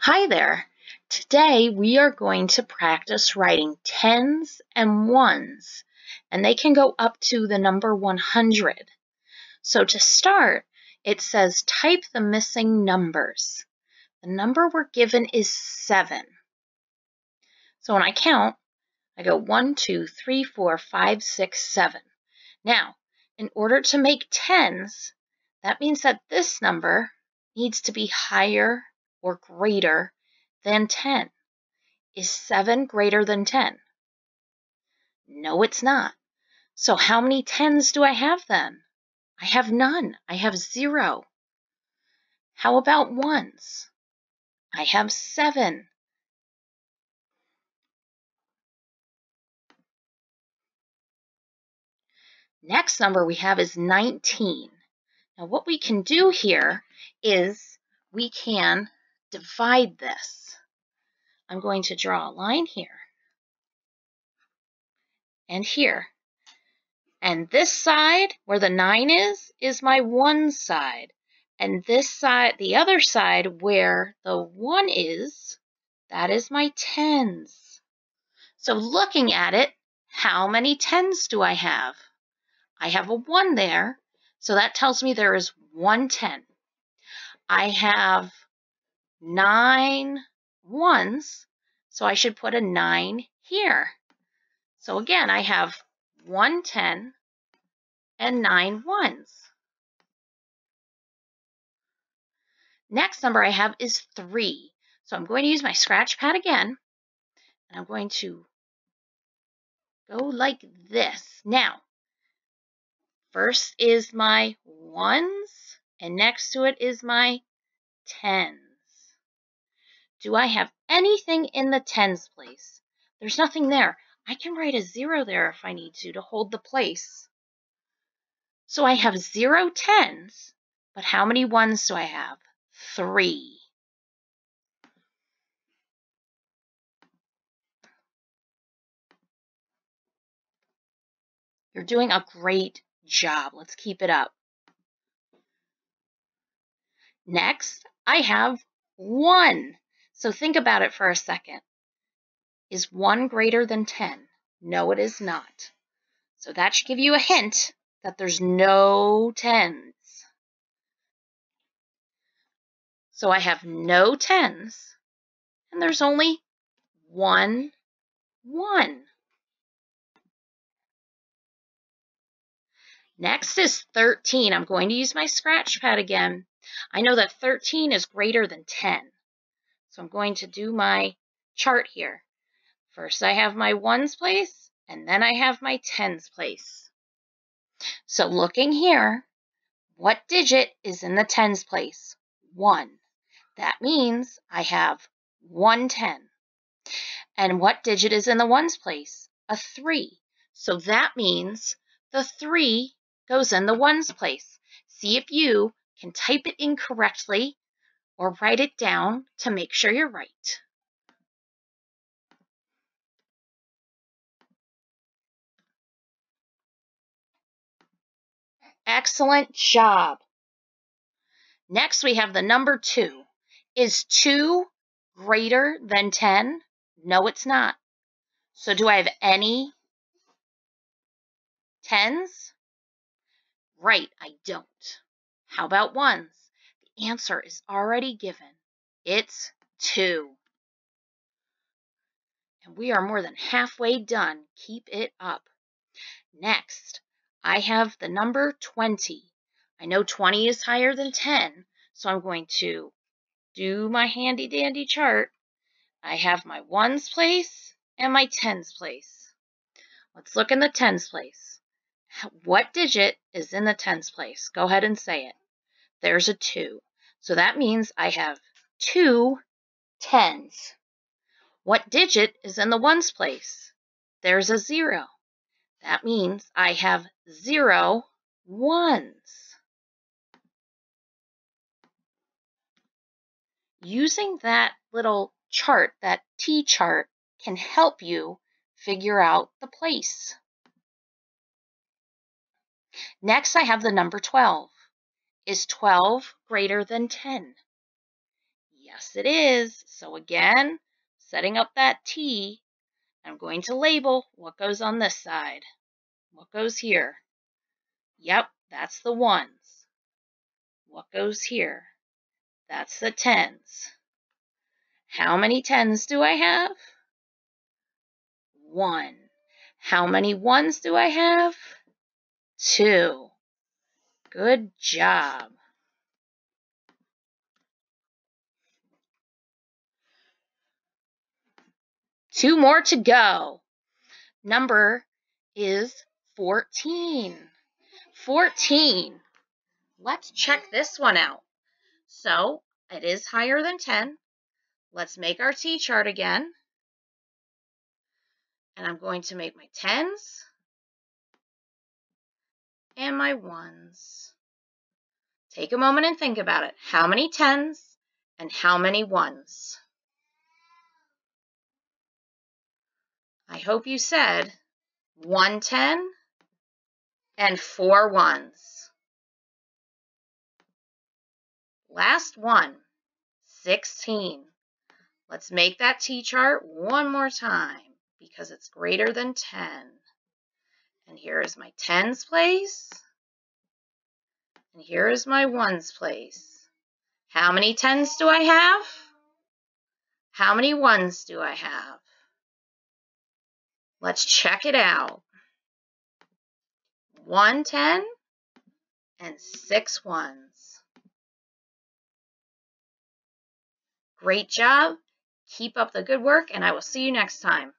Hi there. Today we are going to practice writing tens and ones, and they can go up to the number 100. So to start, it says type the missing numbers. The number we're given is 7. So when I count, I go one, two, three, four, five, six, seven. Now, in order to make tens, that means that this number needs to be higher or greater than 10? Is 7 greater than 10? No, it's not. So how many 10s do I have then? I have none. I have 0. How about 1s? I have 7. Next number we have is 19. Now what we can do here is we can divide this. I'm going to draw a line here and here. And this side, where the 9 is, is my 1 side. And this side, the other side, where the 1 is, that is my 10s. So looking at it, how many 10s do I have? I have a 1 there, so that tells me there is one 10. I have nine ones, so I should put a 9 here. So again, I have one 10 and nine ones. Next number I have is 3. So I'm going to use my scratch pad again, and I'm going to go like this. Now, first is my ones, and next to it is my tens. Do I have anything in the tens place? There's nothing there. I can write a zero there if I need to to hold the place. So I have zero tens, but how many ones do I have? Three. You're doing a great job. Let's keep it up. Next, I have one. So think about it for a second. Is 1 greater than 10? No, it is not. So that should give you a hint that there's no 10s. So I have no 10s, and there's only one 1. Next is 13. I'm going to use my scratch pad again. I know that 13 is greater than 10. So I'm going to do my chart here. First I have my ones place, and then I have my tens place. So looking here, what digit is in the tens place? 1. That means I have 110. And what digit is in the ones place? A 3. So that means the 3 goes in the ones place. See if you can type it incorrectly or write it down to make sure you're right. Excellent job. Next, we have the number 2. Is 2 greater than 10? No, it's not. So do I have any 10s? Right, I don't. How about ones? Answer is already given. It's 2. And we are more than halfway done. Keep it up. Next, I have the number 20. I know 20 is higher than 10, so I'm going to do my handy dandy chart. I have my ones place and my tens place. Let's look in the tens place. What digit is in the tens place? Go ahead and say it. There's a 2. So that means I have two tens. What digit is in the ones place? There's a zero. That means I have zero ones. Using that little chart, that T chart, can help you figure out the place. Next, I have the number 12. Is 12 greater than 10? Yes, it is. So again, setting up that T, I'm going to label what goes on this side. What goes here? Yep, that's the ones. What goes here? That's the tens. How many tens do I have? One. How many ones do I have? Two. Good job. Two more to go. Number is 14. 14. Let's check this one out. So it is higher than 10. Let's make our T-chart again. And I'm going to make my 10s and my 1s. Take a moment and think about it. How many 10s and how many 1s? I hope you said 110 and four ones. Last one, 16. Let's make that T-chart one more time because it's greater than 10. And here is my tens place. And here is my ones place. How many tens do I have? How many ones do I have? Let's check it out. One ten and six ones. Great job. Keep up the good work, and I will see you next time.